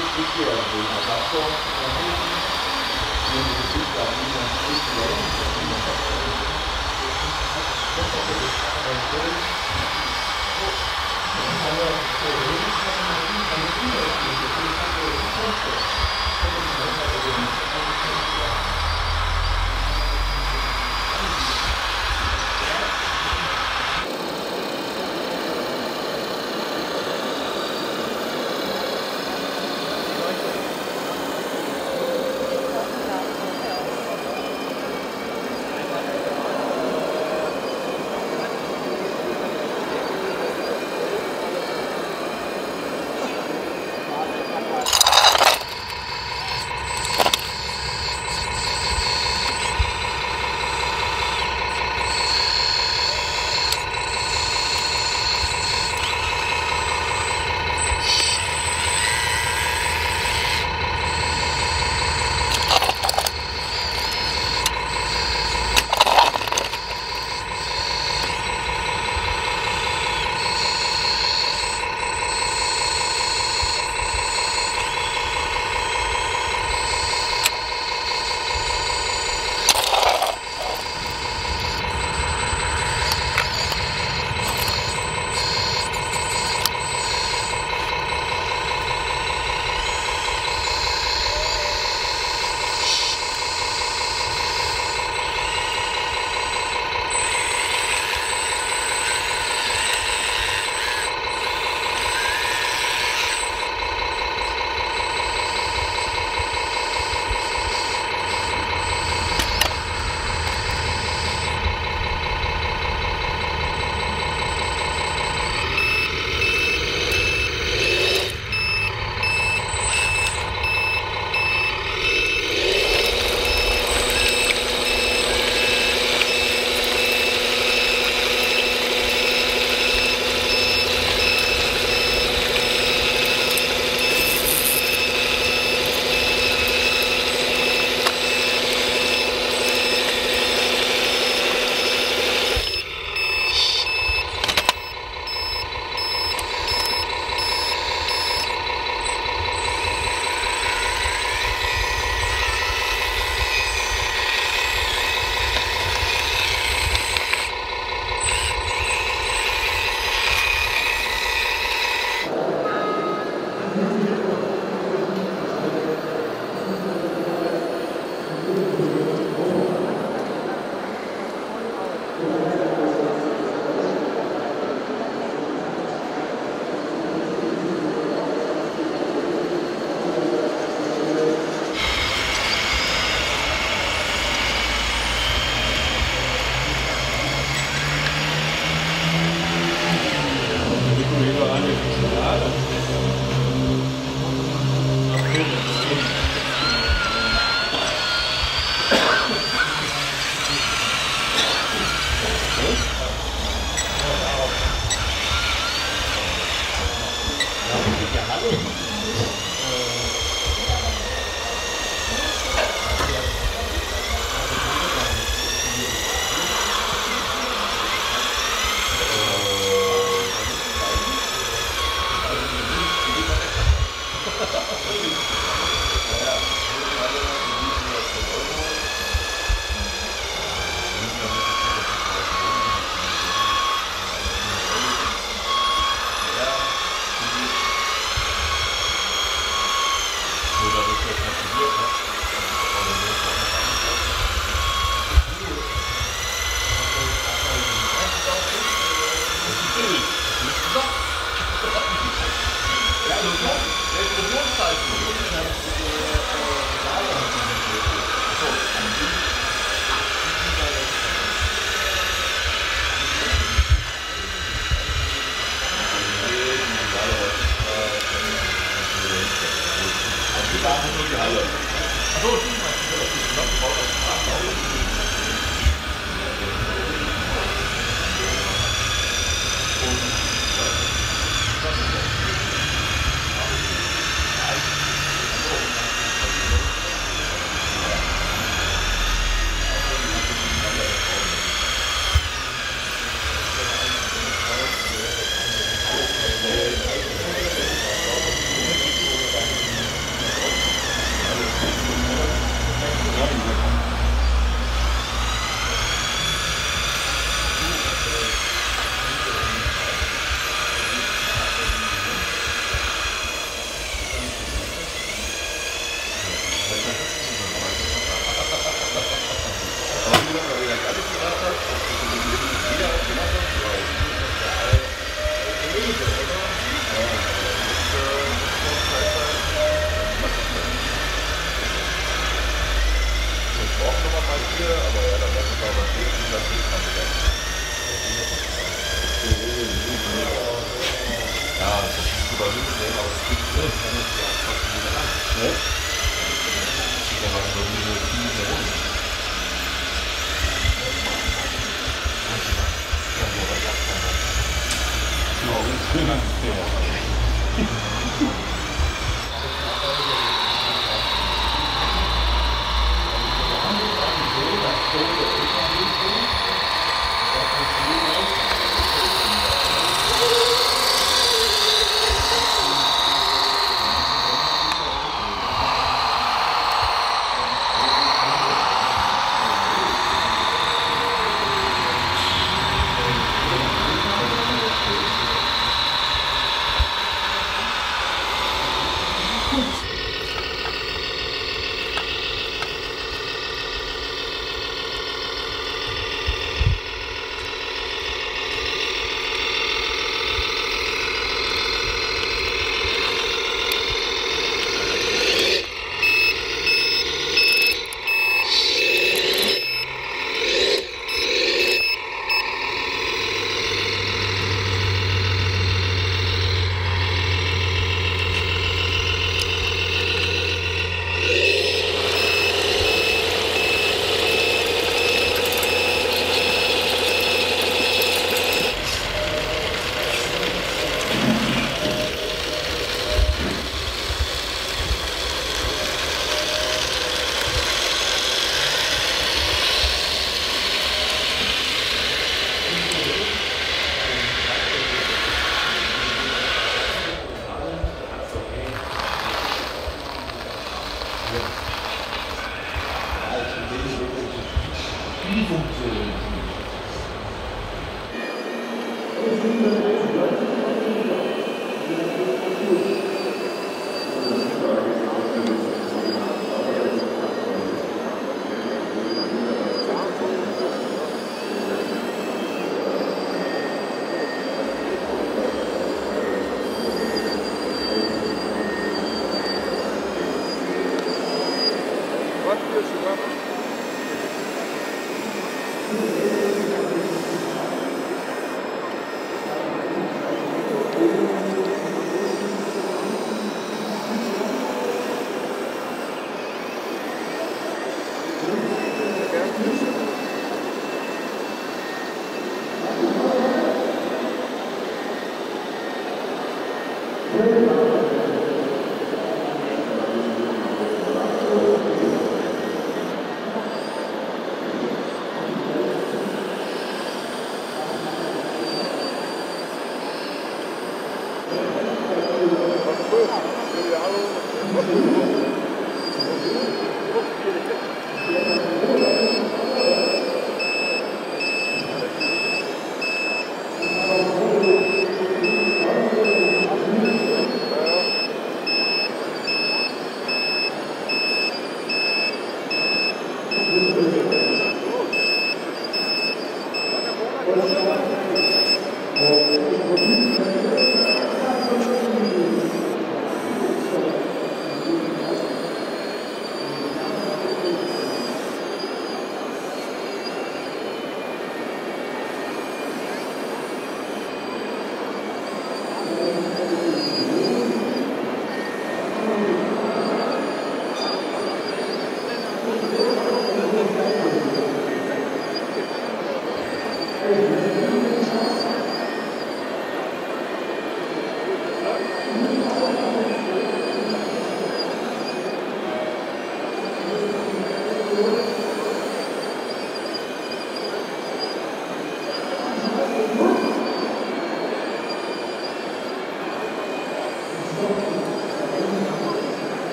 Wikipedia will have that for anything. You need to keep that in your Wikipedia.